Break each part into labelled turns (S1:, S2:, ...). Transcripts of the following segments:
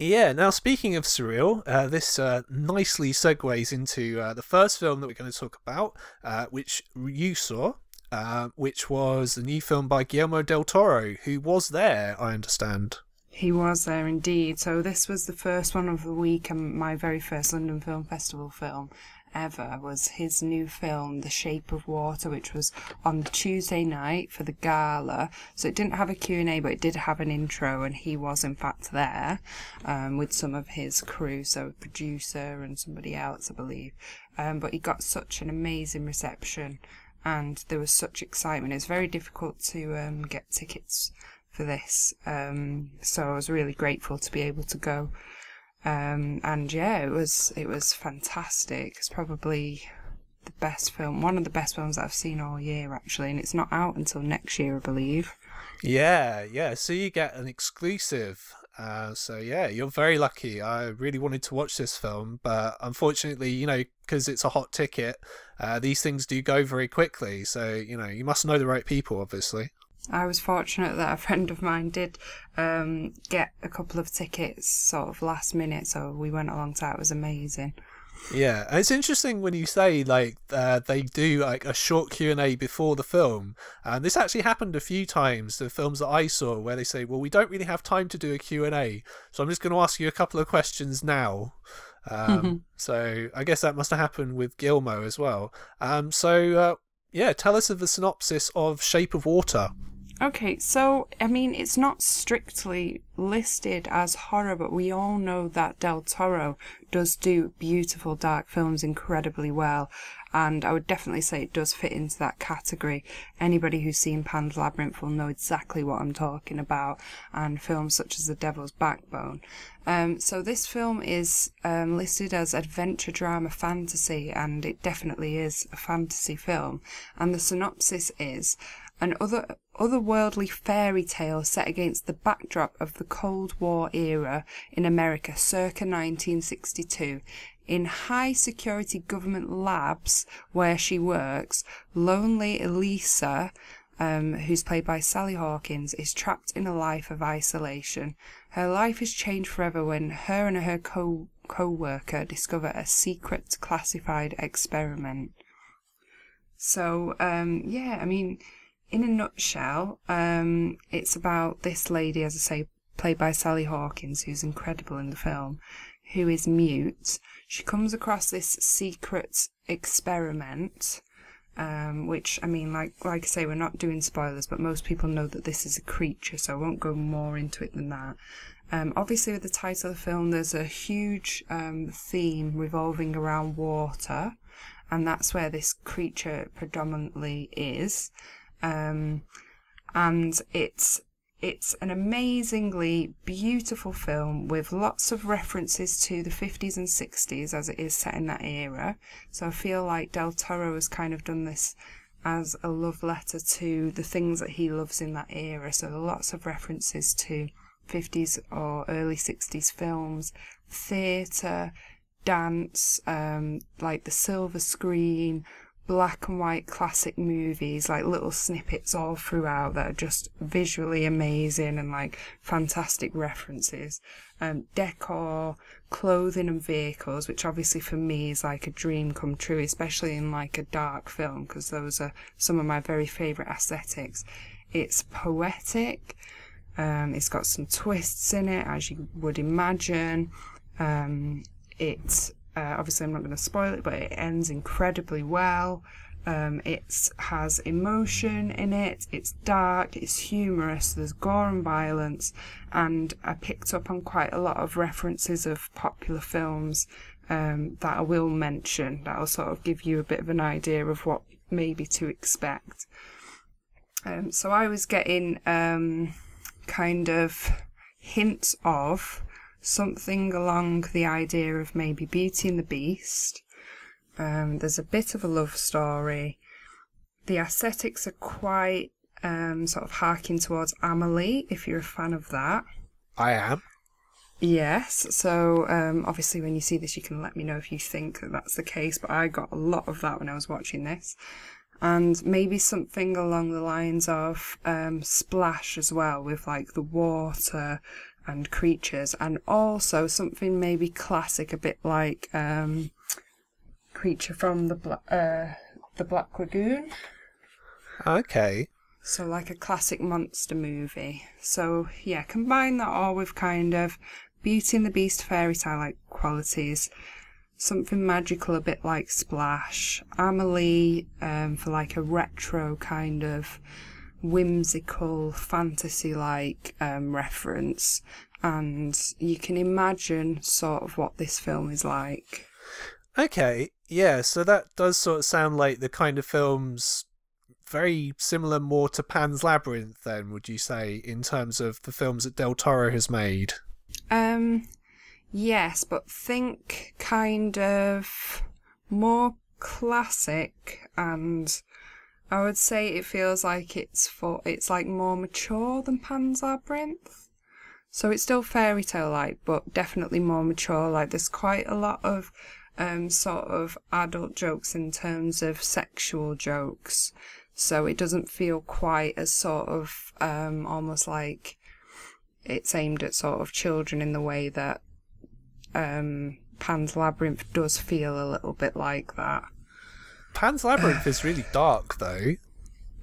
S1: Yeah, now speaking of surreal, uh, this uh, nicely segues into uh, the first film that we're going to talk about, uh, which you saw, uh, which was a new film by Guillermo del Toro, who was there, I understand.
S2: He was there indeed. So this was the first one of the week and my very first London Film Festival film ever was his new film The Shape of Water which was on the Tuesday night for the gala. So it didn't have a Q&A but it did have an intro and he was in fact there um, with some of his crew so a producer and somebody else I believe. Um, but he got such an amazing reception and there was such excitement. It's very difficult to um, get tickets for this um, so I was really grateful to be able to go um, and yeah, it was it was fantastic. It's probably the best film, one of the best films that I've seen all year actually, and it's not out until next year, I believe.
S1: Yeah, yeah. So you get an exclusive. Uh, so yeah, you're very lucky. I really wanted to watch this film, but unfortunately, you know, because it's a hot ticket, uh, these things do go very quickly. So you know, you must know the right people, obviously.
S2: I was fortunate that a friend of mine did um, get a couple of tickets sort of last minute, so we went along to that. It was amazing.
S1: Yeah, and it's interesting when you say like uh, they do like a short Q and A before the film, and this actually happened a few times. The films that I saw where they say, "Well, we don't really have time to do a Q and A, so I'm just going to ask you a couple of questions now." Um, so I guess that must have happened with Gilmo as well. Um, so uh, yeah, tell us of the synopsis of Shape of Water.
S2: Okay, so I mean, it's not strictly listed as horror, but we all know that Del Toro does do beautiful dark films incredibly well, and I would definitely say it does fit into that category. Anybody who's seen Pan's Labyrinth will know exactly what I'm talking about, and films such as The Devil's Backbone. Um, so this film is um, listed as adventure drama fantasy, and it definitely is a fantasy film. And the synopsis is an other otherworldly fairy tale set against the backdrop of the Cold War era in America circa 1962. In high security government labs where she works, lonely Elisa, um, who's played by Sally Hawkins, is trapped in a life of isolation. Her life is changed forever when her and her co co-worker discover a secret classified experiment. So, um, yeah, I mean, in a nutshell, um, it's about this lady, as I say, played by Sally Hawkins, who's incredible in the film, who is mute. She comes across this secret experiment, um, which I mean, like like I say, we're not doing spoilers, but most people know that this is a creature, so I won't go more into it than that. Um, obviously, with the title of the film, there's a huge um, theme revolving around water, and that's where this creature predominantly is. Um, and it's it's an amazingly beautiful film with lots of references to the 50s and 60s as it is set in that era. So I feel like Del Toro has kind of done this as a love letter to the things that he loves in that era. So lots of references to 50s or early 60s films, theatre, dance, um, like the silver screen, black and white classic movies, like little snippets all throughout that are just visually amazing and like fantastic references. Um, decor, clothing, and vehicles, which obviously for me is like a dream come true, especially in like a dark film, because those are some of my very favourite aesthetics. It's poetic. Um, it's got some twists in it, as you would imagine. Um, it's uh, obviously, I'm not going to spoil it, but it ends incredibly well. Um, it has emotion in it, it's dark, it's humorous, there's gore and violence, and I picked up on quite a lot of references of popular films um, that I will mention that'll sort of give you a bit of an idea of what maybe to expect. Um, so I was getting um, kind of hints of something along the idea of maybe Beauty and the Beast. Um, there's a bit of a love story. The aesthetics are quite um, sort of harking towards Amelie, if you're a fan of that.
S1: I am.
S2: Yes, so um, obviously when you see this, you can let me know if you think that that's the case, but I got a lot of that when I was watching this. And maybe something along the lines of um, Splash as well, with like the water and creatures, and also something maybe classic, a bit like um, Creature from the Bla- uh, the Black Lagoon.
S1: Okay.
S2: So like a classic monster movie. So yeah, combine that all with kind of Beauty and the Beast fairy tale like qualities. Something magical, a bit like Splash. Amelie um, for like a retro kind of whimsical fantasy like um, reference. And you can imagine sort of what this film is like.
S1: Okay. Yeah. So that does sort of sound like the kind of films very similar more to Pan's Labyrinth, then, would you say, in terms of the films that Del Toro has made?
S2: Um, yes, but think kind of more classic, and I would say it feels like it's for it's like more mature than Pan's Labyrinth. So it's still fairy tale like, but definitely more mature. Like there's quite a lot of um, sort of adult jokes in terms of sexual jokes so it doesn't feel quite as sort of um, almost like it's aimed at sort of children in the way that um, Pan's Labyrinth does feel a little bit like that.
S1: Pan's Labyrinth is really dark, though.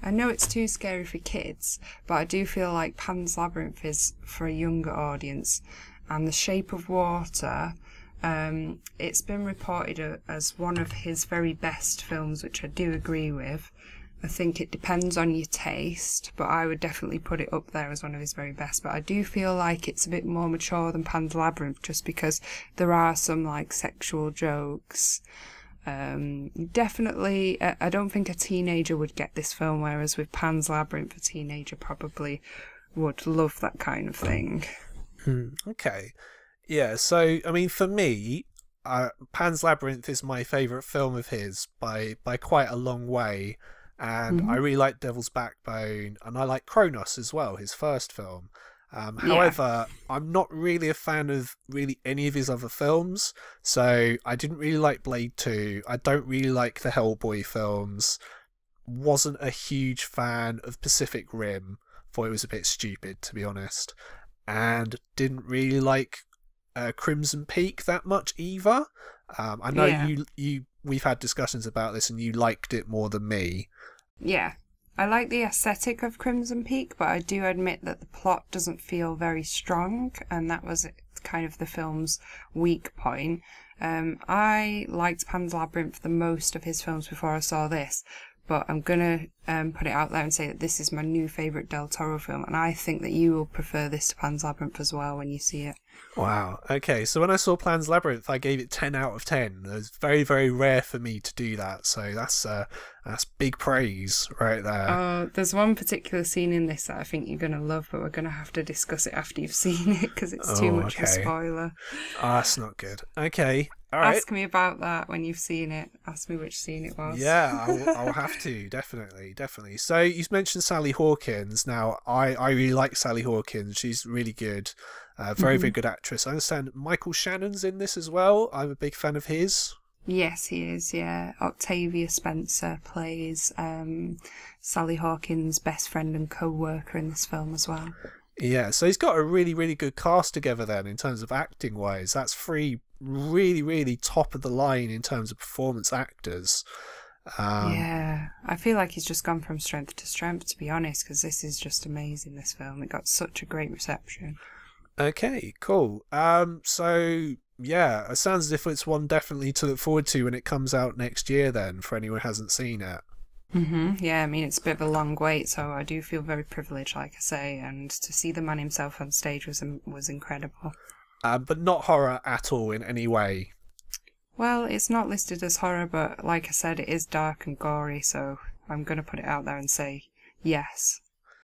S2: I know it's too scary for kids, but I do feel like Pan's Labyrinth is for a younger audience. And The Shape of Water, um, it's been reported as one of his very best films, which I do agree with. I think it depends on your taste, but I would definitely put it up there as one of his very best. But I do feel like it's a bit more mature than Pan's Labyrinth just because there are some like sexual jokes. Um, definitely, I don't think a teenager would get this film, whereas with Pan's Labyrinth, a teenager probably would love that kind of thing.
S1: Hmm, okay. Yeah, so, I mean, for me, uh, Pan's Labyrinth is my favourite film of his by, by quite a long way and mm-hmm. I really like Devil's Backbone, and I like Cronos as well, his first film. Um, yeah. However, I'm not really a fan of really any of his other films, so I didn't really like Blade 2. I don't really like the Hellboy films. Wasn't a huge fan of Pacific Rim. Thought it was a bit stupid, to be honest. And didn't really like uh, Crimson Peak that much either. Um, I know yeah. you you we've had discussions about this, and you liked it more than me.
S2: Yeah. I like the aesthetic of Crimson Peak, but I do admit that the plot doesn't feel very strong, and that was kind of the film's weak point. Um, I liked Pan's Labyrinth the most of his films before I saw this, but I'm gonna um, put it out there and say that this is my new favourite Del Toro film, and I think that you will prefer this to Pan's Labyrinth as well when you see it.
S1: Wow. Okay, so when I saw Pan's Labyrinth, I gave it ten out of ten. It's very, very rare for me to do that, so that's uh, that's big praise right there.
S2: Uh, there's one particular scene in this that I think you're gonna love, but we're gonna have to discuss it after you've seen it because it's oh, too much okay. of a spoiler.
S1: Oh, that's not good. Okay. Right.
S2: Ask me about that when you've seen it. Ask me which scene it was.
S1: Yeah, I'll, I'll have to definitely, definitely. So you've mentioned Sally Hawkins. Now, I I really like Sally Hawkins. She's really good. Uh, very, mm-hmm. very good actress. I understand Michael Shannon's in this as well. I'm a big fan of his.
S2: Yes, he is. Yeah, Octavia Spencer plays um, Sally Hawkins' best friend and co-worker in this film as well.
S1: Yeah, so he's got a really, really good cast together then in terms of acting wise. That's three really, really top of the line in terms of performance actors.
S2: Um, yeah, I feel like he's just gone from strength to strength, to be honest, because this is just amazing. This film, it got such a great reception.
S1: Okay, cool. Um, so yeah, it sounds as if it's one definitely to look forward to when it comes out next year. Then, for anyone who hasn't seen it.
S2: Mhm. Yeah, I mean it's a bit of a long wait, so I do feel very privileged, like I say, and to see the man himself on stage was was incredible.
S1: Uh, but not horror at all in any way.
S2: Well, it's not listed as horror, but like I said, it is dark and gory, so I'm gonna put it out there and say yes.